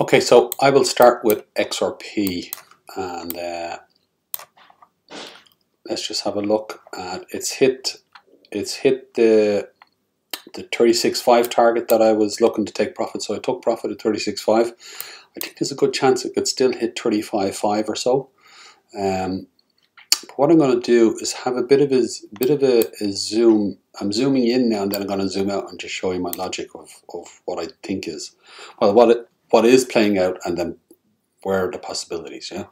Okay, so I will start with XRP and uh, let's just have a look at it's hit it's hit the the 36.5 target that I was looking to take profit so I took profit at 36.5 I think there's a good chance it could still hit 35.5 or so. Um, what I'm going to do is have a bit of a bit of a, a, zoom I'm zooming in now and then I'm going to zoom out and just show you my logic of, of what I think is well what it what is playing out and then where are the possibilities yeah?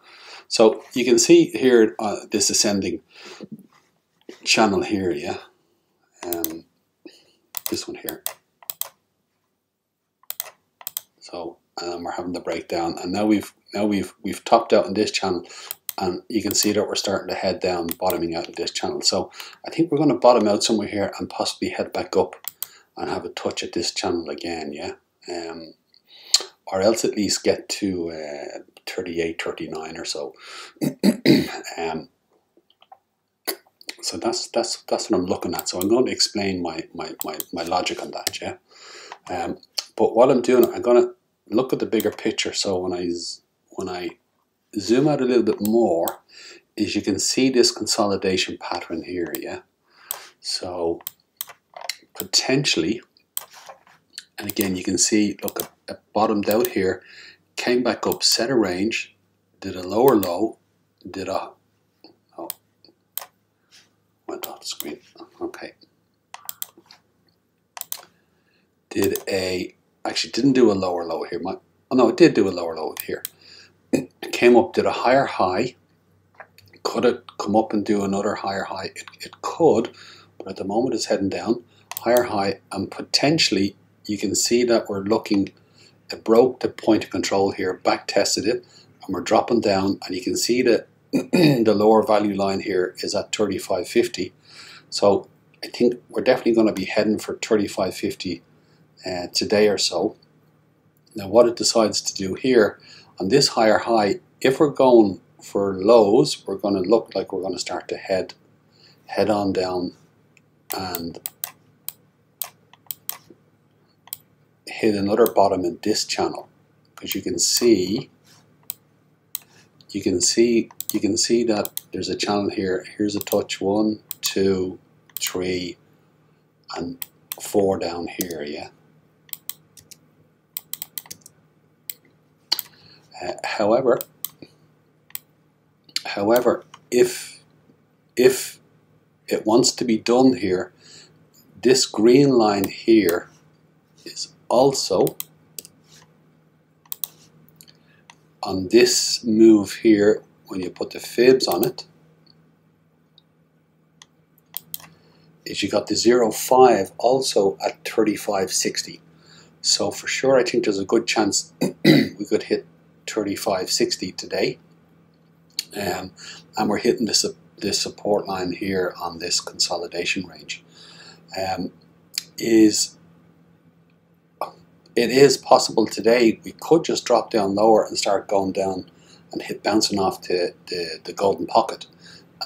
So you can see here uh, this ascending channel here yeah? Um, this one here. So um, we're having the breakdown and now we've now we've we've topped out in this channel and you can see that we're starting to head down bottoming out in this channel. So I think we're going to bottom out somewhere here and possibly head back up and have a touch at this channel again yeah? Um, or else at least get to uh, 38, 39 or so. um, so that's that's that's what I'm looking at. So I'm going to explain my my, my, my logic on that, yeah. Um, but what I'm doing, I'm going to look at the bigger picture. So when I when I zoom out a little bit more, is you can see this consolidation pattern here, yeah. So potentially, and again you can see, look, it bottomed out here came back up, set a range, did a lower low, did a, oh, went off the screen, okay. Did a, actually didn't do a lower low here, my, oh no, it did do a lower low here. It came up, did a higher high, could it come up and do another higher high? It, it could, but at the moment it's heading down, higher high, and potentially you can see that we're looking it broke the point of control here, back tested it, and we're dropping down, and you can see that the lower value line here is at 35.50. So I think we're definitely going to be heading for 35.50 uh, today or so. Now what it decides to do here, on this higher high, if we're going for lows, we're going to look like we're going to start to head head on down and hit another bottom in this channel. Because you can see you can see you can see that there's a channel here. Here's a touch one two three and four down here yeah. Uh, however however if if it wants to be done here this green line here is also on this move here when you put the fibs on it is you got the 0.5 also at 35.60 so for sure I think there's a good chance we could hit 35.60 today. Um, and we're hitting this, this support line here on this consolidation range. Um, is it is possible today we could just drop down lower and start going down and hit bouncing off to the, the golden pocket.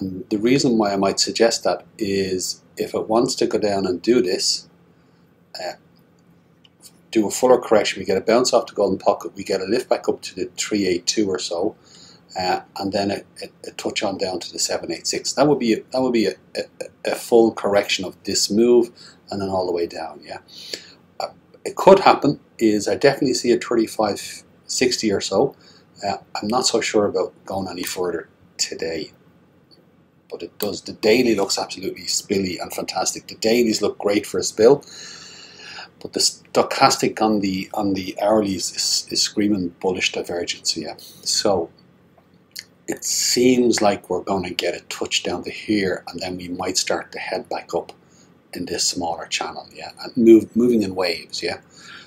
And the reason why I might suggest that is if it wants to go down and do this, uh, do a fuller correction, we get a bounce off the golden pocket, we get a lift back up to the 382 or so, uh, and then a, a, a, touch on down to the 786. That would be a, that would be a, a, full correction of this move and then all the way down. Yeah it could happen is I definitely see a 35 60 or so. Uh, I'm not so sure about going any further today. But it does. The daily looks absolutely spilly and fantastic. The dailies look great for a spill. But the stochastic on the on the hourlies is, is screaming bullish divergence. Yeah. So it seems like we're going to get a touch down to here and then we might start to head back up in this smaller channel, yeah, and move, moving in waves, yeah.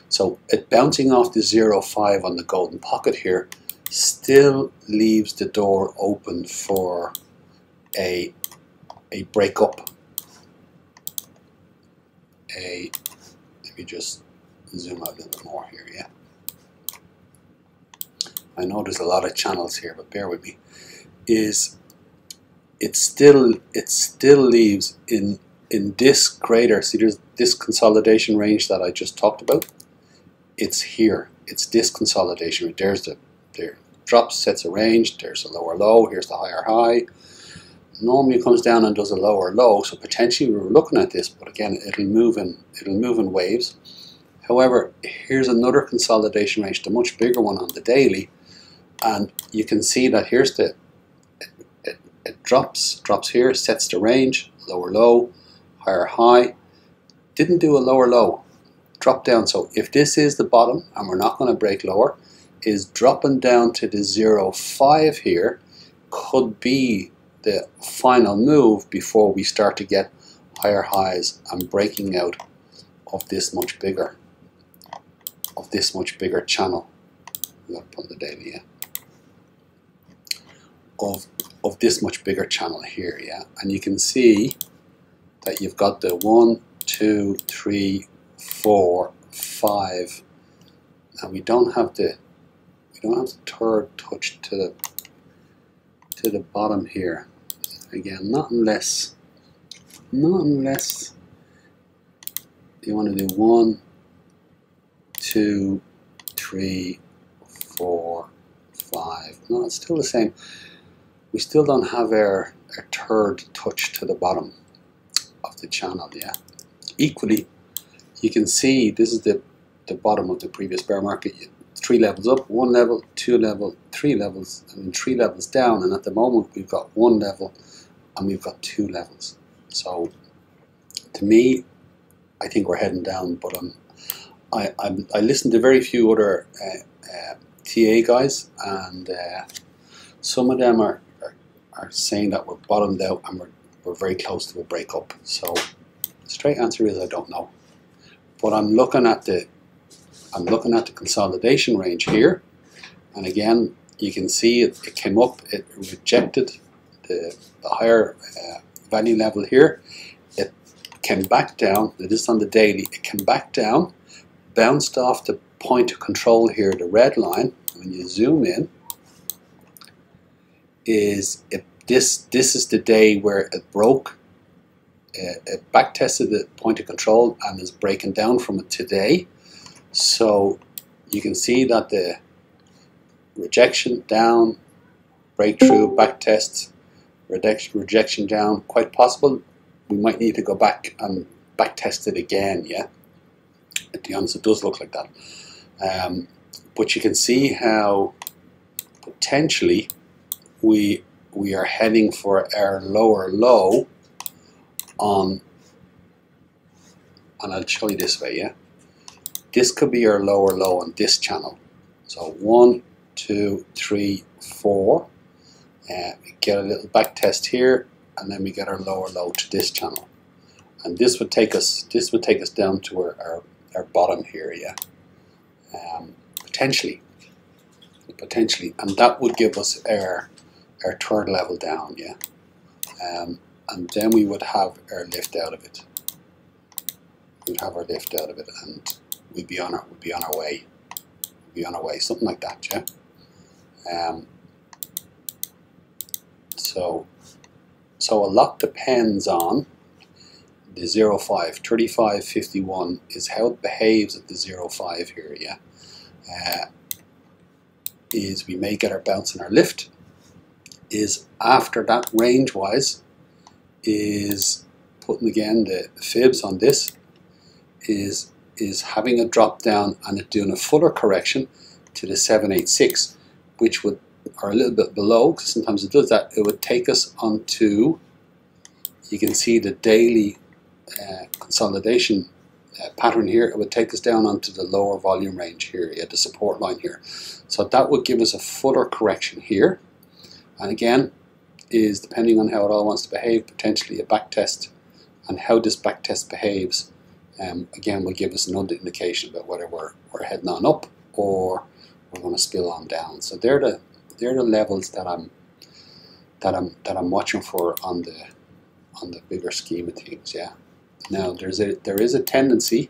So it bouncing off the 0.5 on the golden pocket here still leaves the door open for a a breakup. A let me just zoom out a little bit more here, yeah. I know there's a lot of channels here, but bear with me. Is it still it still leaves in in this greater, see there's this consolidation range that I just talked about, it's here. it's this consolidation. There's the there drops, sets a range, there's a lower low, here's the higher high. Normally comes down and does a lower low, so potentially we're looking at this, but again it'll move in it'll move in waves. However, here's another consolidation range, the much bigger one on the daily, and you can see that here's the it, it, it drops, drops here, sets the range, lower low, higher high. Didn't do a lower low, drop down. So if this is the bottom and we're not going to break lower, is dropping down to the zero five here could be the final move before we start to get higher highs and breaking out of this much bigger of this much bigger channel up on the daily yeah of of this much bigger channel here yeah and you can see that you've got the one two three four five and we don't have the we don't have the third touch to the to the bottom here. Again, not unless not unless you want to do one, two, three, four, five. No, it's still the same. We still don't have our, our third touch to the bottom of the channel, yeah. Equally, you can see this is the, the bottom of the previous bear market three levels up, one level, two level, three levels, and three levels down. And at the moment, we've got one level and we've got two levels. So, to me, I think we're heading down. But um, I, I, I listened to very few other uh, uh, TA guys, and uh, some of them are, are, are saying that we're bottomed out and we're, we're very close to a breakup. So, straight answer is I don't know. But I'm looking at the I'm looking at the consolidation range here and again you can see it, it came up it rejected the, the higher uh, value level here it came back down it is on the daily it came back down bounced off the point of control here the red line when you zoom in is it, this this is the day where it broke uh, it back tested the point of control and is breaking down from it today so you can see that the rejection down, breakthrough, back tests, rejection down, quite possible. We might need to go back and back test it again, yeah? To be honest, it does look like that. Um, but you can see how potentially we we are heading for our lower low on and I'll show you this way, yeah? This could be our lower low on this channel. So one, two, three, four. We get a little back test here, and then we get our lower low to this channel. And this would take us this would take us down to our, our, our bottom here, yeah. Um, potentially. Potentially. And that would give us our our third level down, yeah. Um, and then we would have our lift out of it. We'd have our lift out of it and we'd be on our we'd be on our way, we'd be on our way, something like that, yeah. Um, so, so a lot depends on the 05, 35, 51 is how it behaves at the 05 here, yeah. Uh, is we may get our bounce and our lift, is after that range wise, is putting again the fibs on this, is is having a drop down and doing a fuller correction to the 786, which would, are a little bit below, because sometimes it does that, it would take us onto, you can see the daily uh, consolidation uh, pattern here, it would take us down onto the lower volume range here, at the support line here. So that would give us a fuller correction here. And again, is depending on how it all wants to behave, potentially a back test and how this back test behaves um, again will give us another indication about whether we're, we're heading on up or we're going to spill on down. So they're the they're the levels that I'm that I'm that I'm watching for on the on the bigger scheme of things. Yeah. Now there's a there is a tendency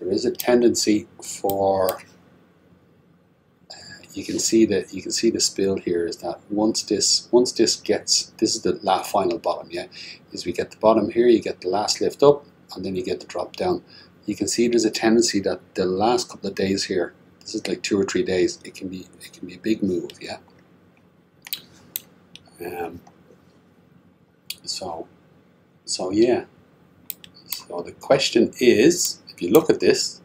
there is a tendency for you can see that you can see the spill here is that once this once this gets this is the last final bottom yeah is we get the bottom here you get the last lift up and then you get the drop down you can see there's a tendency that the last couple of days here, this is like two or three days, it can be it can be a big move, yeah. Um, so, so yeah. So the question is, if you look at this,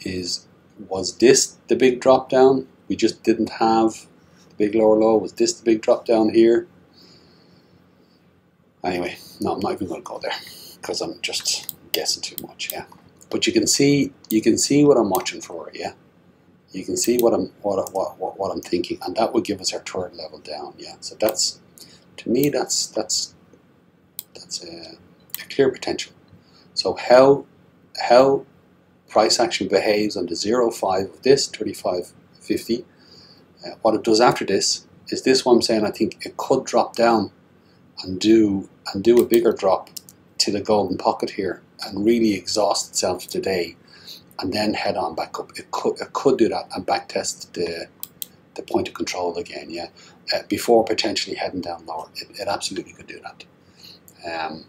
is was this the big drop down? We just didn't have the big lower low. Was this the big drop down here? Anyway, no, I'm not even going to go there because I'm just guessing too much. Yeah, but you can see you can see what I'm watching for. Yeah, you can see what I'm what what what, what I'm thinking, and that would give us our third level down. Yeah, so that's to me that's that's that's a, a clear potential. So how how price action behaves on the 0.5 of this 35.50. Uh, what it does after this is this one saying I think it could drop down and do and do a bigger drop to the golden pocket here and really exhaust itself today and then head on back up. It could it could do that and back test the the point of control again, yeah, uh, before potentially heading down lower. It, it absolutely could do that. Um,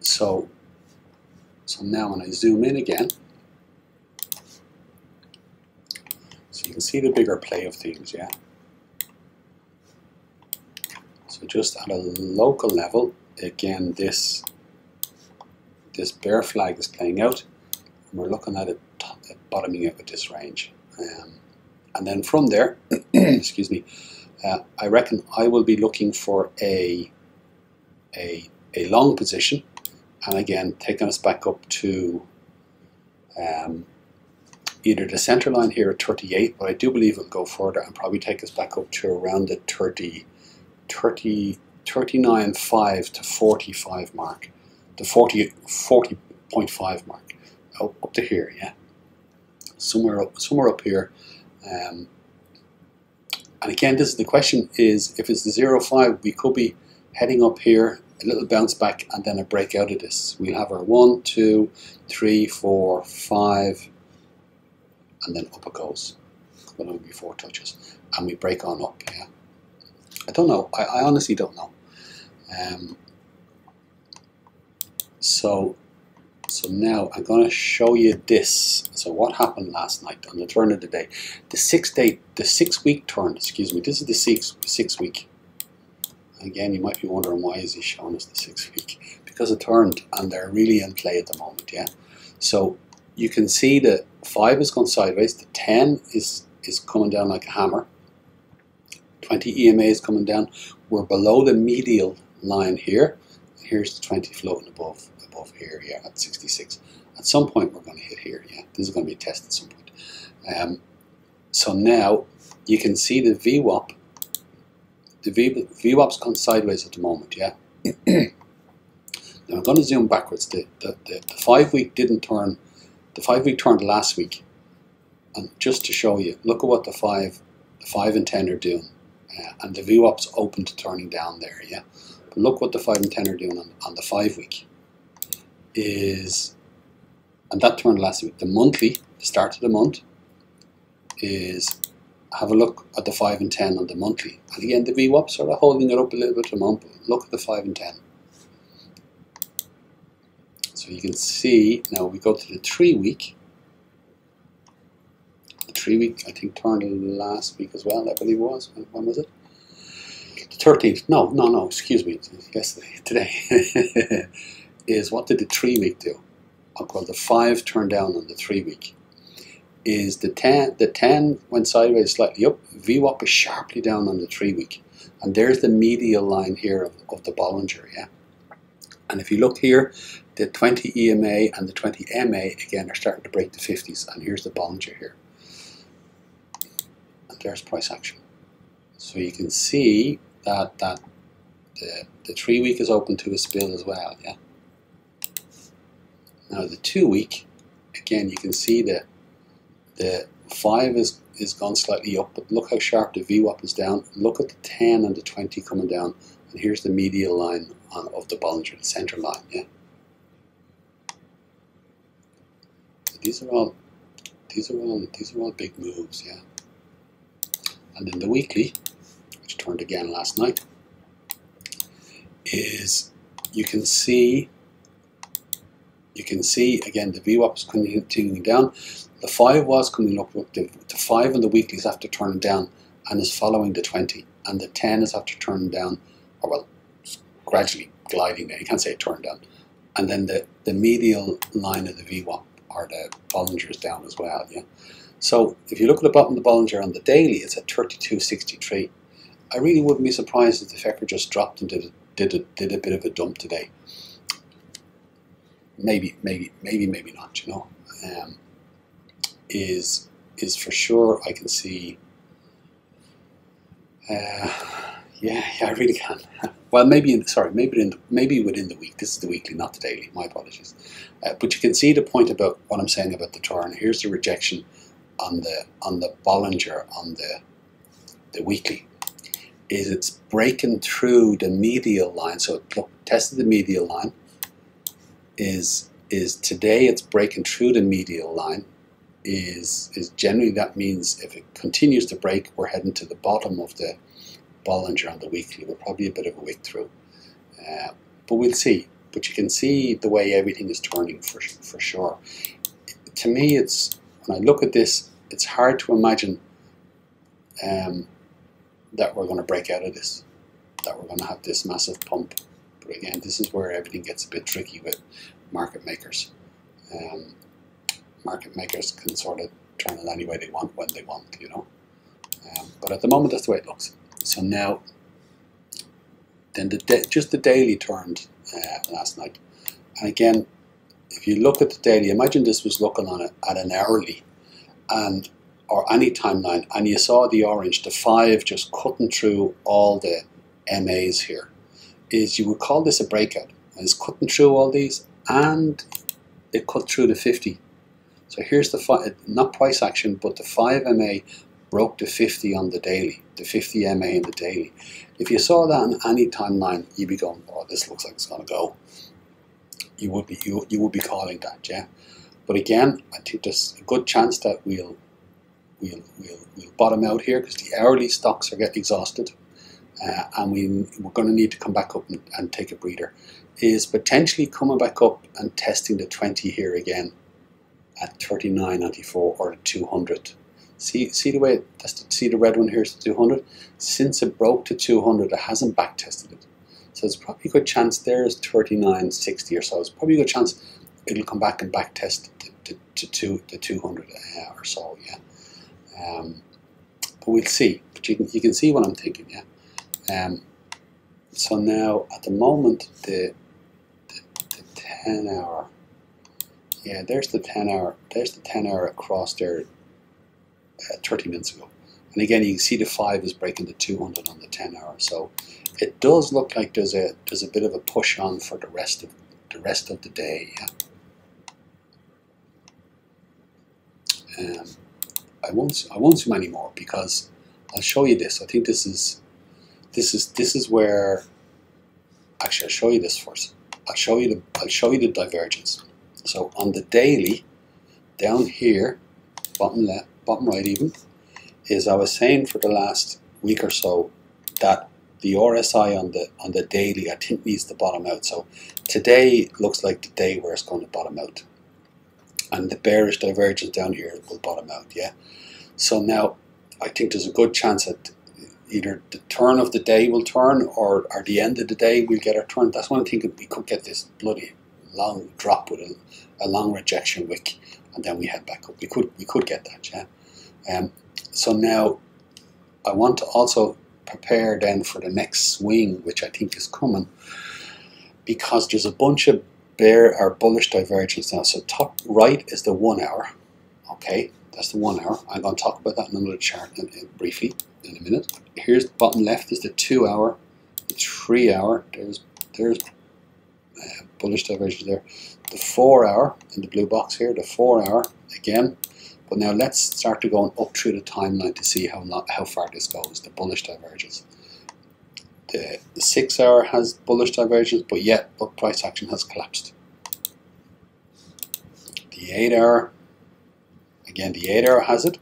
so, so now when I zoom in again, you can see the bigger play of things, yeah. So just at a local level, again, this this bear flag is playing out, and we're looking at it bottoming out at this range. Um, and then from there, excuse me, uh, I reckon I will be looking for a, a, a long position and again taking us back up to um, either the center line here at 38 but I do believe it'll go further and probably take us back up to around the 30 30 39.5 to 45 mark the 40 40.5 mark up, up to here yeah somewhere up somewhere up here um, and again, this is the question is if it's the 0.5, we could be heading up here, a little bounce back, and then a break out of this. We'll have our one, two, three, four, five, and then up it goes. Well, be four touches. And we break on up, yeah. I don't know. I, I honestly don't know. Um, so so now I'm going to show you this. So what happened last night on the turn of the day? The six day, the six week turn, excuse me. This is the six, six week. Again, you might be wondering why is he showing us the six week? Because it turned and they're really in play at the moment, yeah. So you can see the five is going sideways, the 10 is, is coming down like a hammer. 20 EMA is coming down. We're below the medial line here. Here's the 20 floating above above here, yeah, at 66. At some point we're going to hit here, yeah. This is going to be a test at some point. Um, so now you can see the VWAP. The v, VWAP's gone sideways at the moment, yeah. now I'm going to zoom backwards. The, the, the, the five week didn't turn, the five week turned last week. And just to show you, look at what the five, the five and 10 are doing. Uh, and the VWAP's open to turning down there, yeah. But look what the 5 and 10 are doing on, on the 5 week is, and that turned last week, the monthly, the start of the month, is have a look at the 5 and 10 on the monthly. And again, the VWAP sort of holding it up a little bit a month. Look at the 5 and 10. So you can see, now we go to the 3 week. The 3 week, I think, turned last week as well, I believe it was. When was it? The 13th. No, no, no, excuse me. Yesterday, today. is what did the three week do? Oh, well, the five turned down on the three week. Is the 10, the 10 went sideways slightly up, VWAP is sharply down on the three week. And there's the medial line here of, of the Bollinger, yeah? And if you look here, the 20 EMA and the 20 MA again are starting to break the 50s, and here's the Bollinger here. And there's price action. So you can see that that the, the three week is open to a spill as well, yeah? Now the two week, again you can see that the 5 is, is gone slightly up, but look how sharp the VWAP is down. Look at the 10 and the 20 coming down, and here's the medial line on, of the Bollinger, the center line, yeah? So these are all these are all these are all big moves, yeah. And then the weekly, which turned again last night, is you can see you can see again the VWAP is continuing down. The 5 was coming up the, the 5 on the weekly is after turning down and is following the 20. And the 10 is after turning down, or well, gradually gliding down. You can't say it turned down. And then the, the medial line of the VWAP or the Bollinger is down as well. Yeah. So if you look at the bottom of the Bollinger on the daily, it's at 32.63. I really wouldn't be surprised if the FECR just dropped and did a, did a, did a bit of a dump today. Maybe, maybe, maybe, maybe not. You know, um, is is for sure. I can see. Uh, yeah, yeah, I really can. Well, maybe in sorry, maybe in maybe within the week. This is the weekly, not the daily. My apologies. Uh, but you can see the point about what I'm saying about the turn. Here's the rejection on the on the Bollinger on the the weekly. Is it's breaking through the medial line. So it tested the medial line. Is is today it's breaking through the medial line. Is is generally that means if it continues to break, we're heading to the bottom of the Bollinger on the weekly. We're probably a bit of a wick through. Uh, but we'll see. But you can see the way everything is turning for, for sure. To me, it's when I look at this, it's hard to imagine um, that we're going to break out of this, that we're going to have this massive pump. But again, this is where everything gets a bit tricky with market makers. Um, market makers can sort of turn it any way they want when they want, you know. Um, but at the moment, that's the way it looks. So now, then the just the daily turned uh, last night. And again, if you look at the daily, imagine this was looking on it at an hourly and or any timeline, and you saw the orange, the five just cutting through all the MAs here. Is you would call this a breakout. And it's cutting through all these and it cut through the 50. So here's the five, not price action, but the 5 MA broke the 50 on the daily, the 50 MA in the daily. If you saw that on any timeline, you'd be going, oh, this looks like it's going to go. You would be you, you would be calling that, yeah. But again, I think there's a good chance that we'll we'll we'll, we'll bottom out here because the hourly stocks are getting exhausted, uh, and we we're going to need to come back up and, and take a breather. Is potentially coming back up and testing the 20 here again at 39.94 or 200 See, see the way, see the red one here is the 200? Since it broke to 200, it hasn't back tested it. So there's probably a good chance there is 39.60 or so. It's probably a good chance it'll come back and back test to, to, to, to the 200 uh, or so, yeah. Um, but we'll see. But you can, you can see what I'm thinking, yeah. Um, so now, at the moment, the, the, the 10 hour, yeah, there's the 10 hour, there's the 10 hour across there uh, 30 minutes ago. And again, you can see the 5 is breaking the 200 on the 10 hour. So it does look like there's a there's a bit of a push on for the rest of the rest of the day. Yeah. Um, I won't I won't zoom anymore because I'll show you this. I think this is this is this is where actually I'll show you this first. I'll show you the I'll show you the divergence. So on the daily, down here, bottom left, bottom right even, is I was saying for the last week or so that the RSI on the on the daily I think needs to bottom out. So today looks like the day where it's going to bottom out. And the bearish divergence down here will bottom out, yeah. So now I think there's a good chance that either the turn of the day will turn or, or the end of the day we'll get our turn. That's one thing we could get this bloody long drop with a, a long rejection wick and then we head back up. We could we could get that, yeah. Um, so now I want to also prepare then for the next swing, which I think is coming, because there's a bunch of bear or bullish divergence now. So top right is the one hour, okay, that's the one hour. I'm going to talk about that in another chart in, in, briefly in a minute. Here's the bottom left is the two hour, the three hour. There's there's uh, bullish divergence there. The four hour in the blue box here, the four hour again but now let's start to going up through the timeline to see how not, how far this goes, the bullish divergence. The, the 6 hour has bullish divergence, but yet but price action has collapsed. The 8 hour, again the 8 hour has it.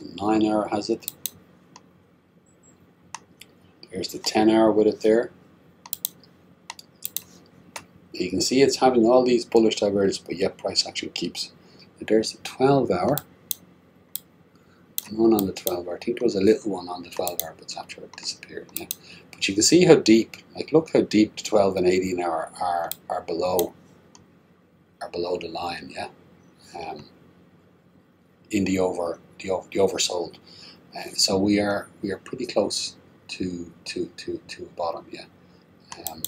The 9 hour has it. There's the 10 hour with it there. You can see it's having all these bullish divergences, but yet price action keeps. There's the 12 hour. One on the 12 hour. I think there was a little one on the 12 hour, but it's after it disappeared. Yeah. But you can see how deep, like look how deep the 12 and 18 hour are, are below are below the line, yeah. Um, in the over the, the oversold. Uh, so we are we are pretty close to to to to bottom, yeah. Um,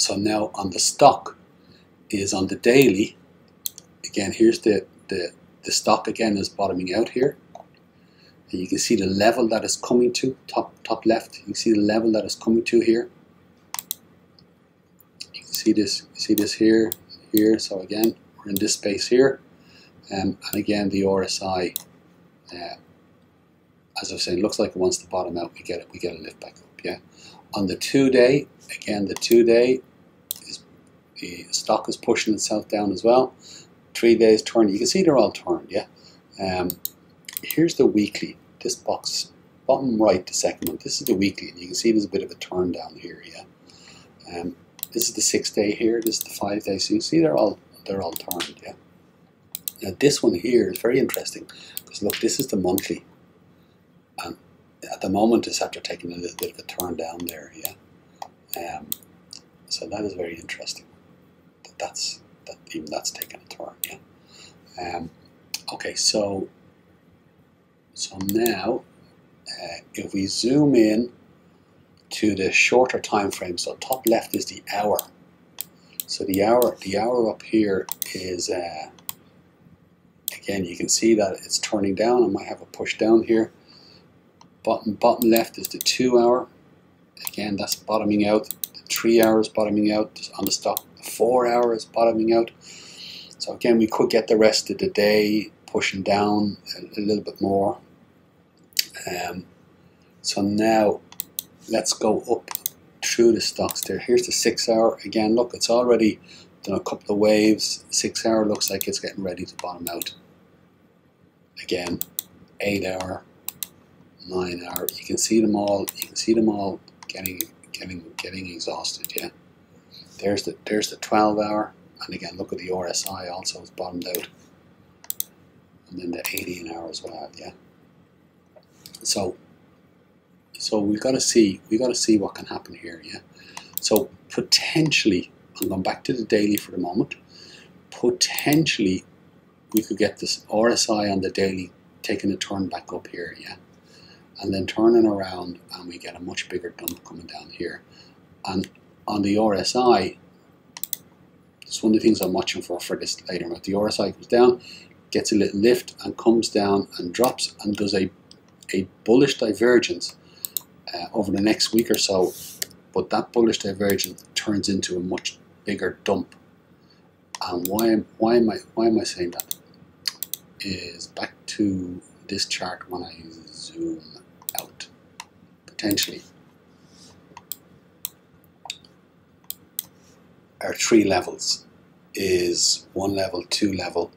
so now on the stock is on the daily. Again, here's the the the stock again is bottoming out here. And you can see the level that is coming to top top left. You can see the level that is coming to here. You can see this. See this here, here. So again, we're in this space here, um, and again the RSI. Uh, as I was saying, looks like once the bottom out. We get it. We get a lift back up. Yeah. On the two day, again, the two day the stock is pushing itself down as well. Three days turn. You can see they're all turned. Yeah. Um, here's the weekly. This box, bottom right, the second one. This is the weekly. You can see there's a bit of a turn down here. Yeah. Um, this is the six day here. This is the five day. So you see they're all they're all turned. Yeah. Now this one here is very interesting because look, this is the monthly and at the moment it's after taking a little bit of a turn down there, yeah. Um, so that is very interesting. That that's that even that's taken a turn, yeah. Um, okay, so so now uh, if we zoom in to the shorter time frame, so top left is the hour. So the hour the hour up here is uh, again you can see that it's turning down. I might have a push down here Bottom, bottom left is the two hour. Again, that's bottoming out. The three hours bottoming out on the stock. Four hours bottoming out. So again, we could get the rest of the day pushing down a, a little bit more. Um, so now let's go up through the stocks there. Here's the six hour. Again, look, it's already done a couple of waves. Six hour looks like it's getting ready to bottom out. Again, eight hour nine hour. You can see them all. You can see them all getting getting getting exhausted. Yeah. There's the there's the 12 hour, and again look at the RSI also it's bottomed out, and then the 18 hour as well. Yeah. So so we've got to see we've got to see what can happen here. Yeah. So potentially, I'm going back to the daily for the moment. Potentially, we could get this RSI on the daily taking a turn back up here. Yeah and then turning around and we get a much bigger dump coming down here. And on the RSI, it's one of the things I'm watching for for this later. But the RSI comes down, gets a little lift and comes down and drops and does a, a bullish divergence uh, over the next week or so. But that bullish divergence turns into a much bigger dump. And why, why, am, I, why am I saying that? Is back to this chart when I zoom out, potentially. Our three levels is one level, two level,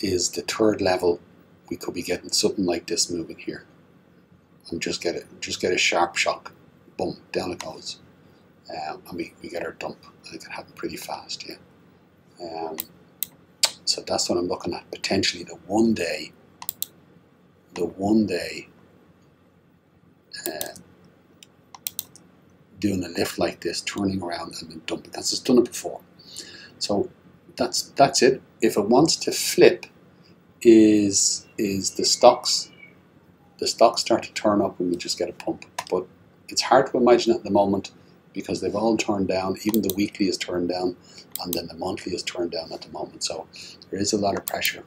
is the third level. We could be getting something like this moving here. And just get it, just get a sharp shock. Boom, down it goes. Um, and we, we get our dump. And it can happen pretty fast, yeah. Um, so that's what I'm looking at. Potentially the one day, the one day uh, doing a lift like this, turning around and then dumping. That's it's done it before. So that's that's it. If it wants to flip, is is the stocks the stocks start to turn up and we just get a pump. But it's hard to imagine at the moment because they've all turned down. Even the weekly is turned down, and then the monthly is turned down at the moment. So there is a lot of pressure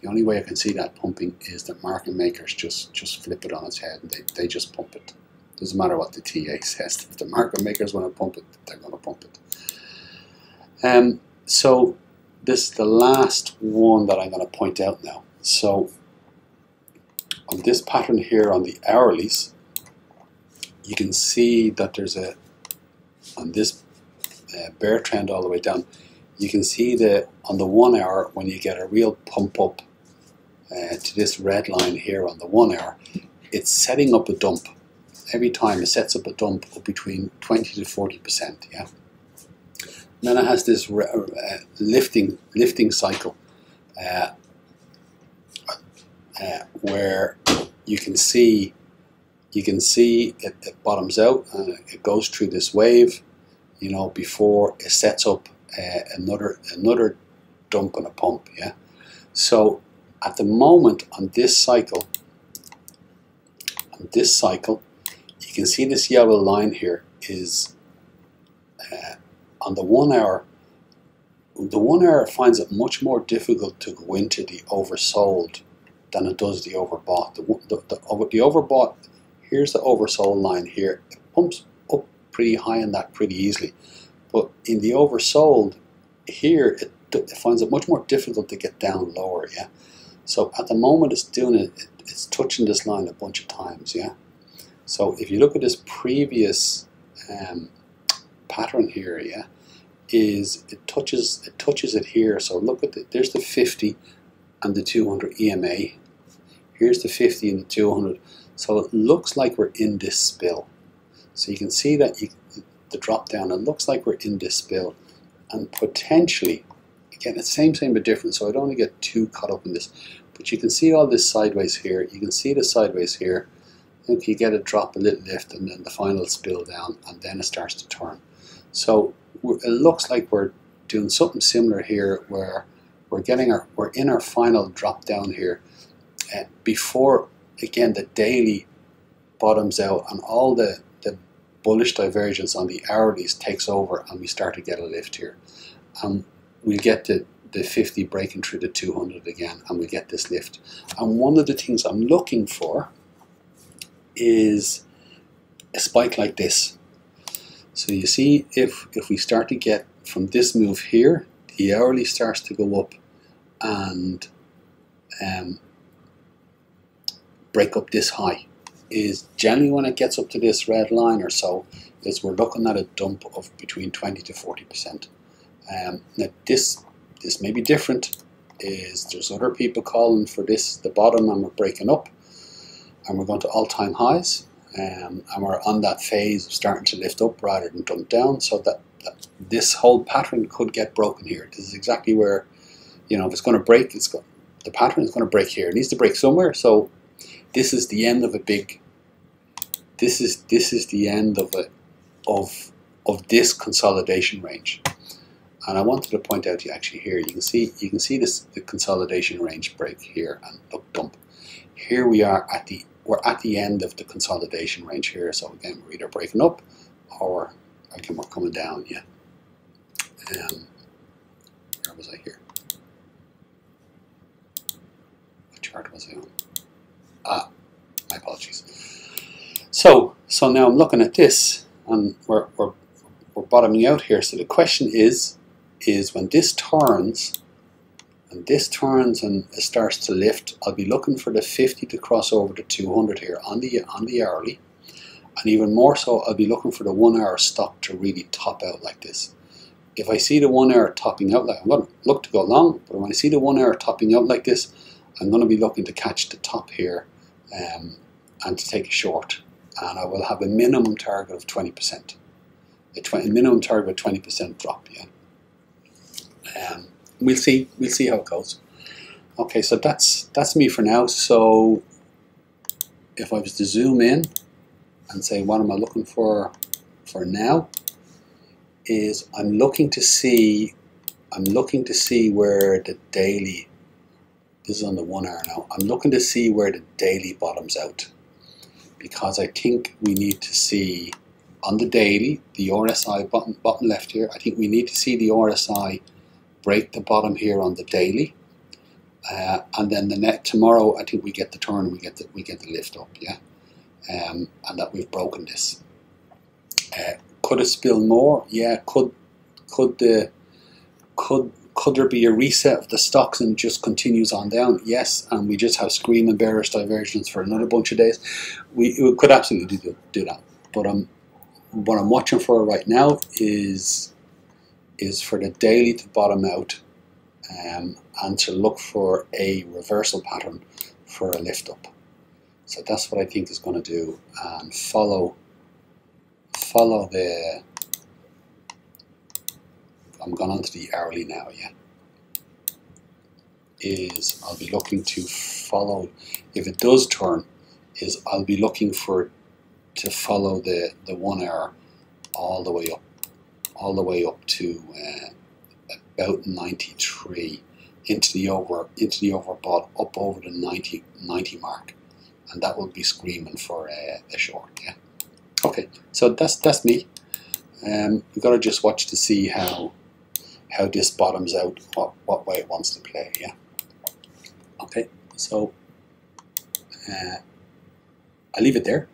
the only way I can see that pumping is that market makers just, just flip it on its head and they, they just pump it. Doesn't matter what the TA says. If the market makers want to pump it, they're going to pump it. Um, so this is the last one that I'm going to point out now. So on this pattern here on the hourlies, you can see that there's a, on this uh, bear trend all the way down, you can see that on the one hour when you get a real pump up uh, to this red line here on the one hour, it's setting up a dump. Every time it sets up a dump of between 20 to 40 percent. Yeah. And then it has this uh, lifting lifting cycle uh, uh, where you can see you can see it, it bottoms out and it goes through this wave, you know, before it sets up uh, another another dump and a pump. Yeah. So at the moment on this cycle, on this cycle, you can see this yellow line here is uh, on the one hour. The one hour finds it much more difficult to go into the oversold than it does the overbought. The, the, the, the overbought, here's the oversold line here. It pumps up pretty high in that pretty easily. But in the oversold, here it, it finds it much more difficult to get down lower, yeah. So at the moment it's doing it, it, it's touching this line a bunch of times, yeah. So if you look at this previous um, pattern here, yeah, is it touches it touches it here. So look at the, there's the 50 and the 200 EMA. Here's the 50 and the 200. So it looks like we're in this spill. So you can see that you, the drop down, it looks like we're in this spill. And potentially, again, the same, same, but different. So I don't want to get too caught up in this. But you can see all this sideways here. You can see the sideways here. You get a drop, a little lift, and then the final spill down, and then it starts to turn. So it looks like we're doing something similar here where we're getting our, we're in our final drop down here. Uh, before, again, the daily bottoms out and all the, the bullish divergence on the hourlies takes over and we start to get a lift here. And we'll get the, the 50 breaking through the 200 again and we get this lift. And one of the things I'm looking for is a spike like this. So you see if, if we start to get from this move here, the hourly starts to go up and um, break up this high. Is generally when it gets up to this red line or so is we're looking at a dump of between 20 to 40 percent. Um, now this this may be different. Is there's other people calling for this the bottom and we're breaking up and we're going to all-time highs um, and we're on that phase of starting to lift up rather than dump down so that, that this whole pattern could get broken here this is exactly where you know, if it's going to break, it's the pattern is going to break here. It needs to break somewhere. So this is the end of a big. This is this is the end of a of of this consolidation range. And I wanted to point out to you actually here, you can see you can see this the consolidation range break here and look dump. Here we are at the we're at the end of the consolidation range here. So again, we're either breaking up or again we're coming down. Yeah. Um, where was I here? What chart was I on? Ah, my apologies. So, so now I'm looking at this, and we're, we're, we're bottoming out here. So the question is, is when this turns, and this turns and it starts to lift, I'll be looking for the 50 to cross over to 200 here on the on the hourly, and even more so, I'll be looking for the one hour stock to really top out like this. If I see the one hour topping out like I'm going to look to go long, but when I see the one hour topping out like this, I'm going to be looking to catch the top here um, and to take a short. And I will have a minimum target of 20%. A 20, minimum target of 20% drop, yeah. Um, we'll see. We'll see how it goes. Okay, so that's that's me for now. So if I was to zoom in and say what am I looking for for now is I'm looking to see I'm looking to see where the daily this is on the one hour now. I'm looking to see where the daily bottoms out because I think we need to see on the daily, the RSI bottom, bottom left here, I think we need to see the RSI break the bottom here on the daily. Uh, and then the net tomorrow, I think we get the turn we get the, we get the lift up, yeah, um, and that we've broken this. Uh, could it spill more? Yeah. Could could the could could there be a reset of the stocks and just continues on down? Yes, and we just have screaming bearish divergence for another bunch of days. We, we could absolutely do, do that. But um, what I'm watching for right now is is for the daily to bottom out um, and to look for a reversal pattern for a lift up. So that's what I think is going to do and follow follow the I'm going on to the hourly now, yeah. Is I'll be looking to follow if it does turn is I'll be looking for to follow the, the one hour all the way up all the way up to uh, about 93 into the over into the overbought up over the 90, 90 mark. And that will be screaming for a, a short yeah. Okay so that's that's me. Um, we've got to just watch to see how how this bottoms out what, what way it wants to play yeah. Okay so uh, I'll leave it there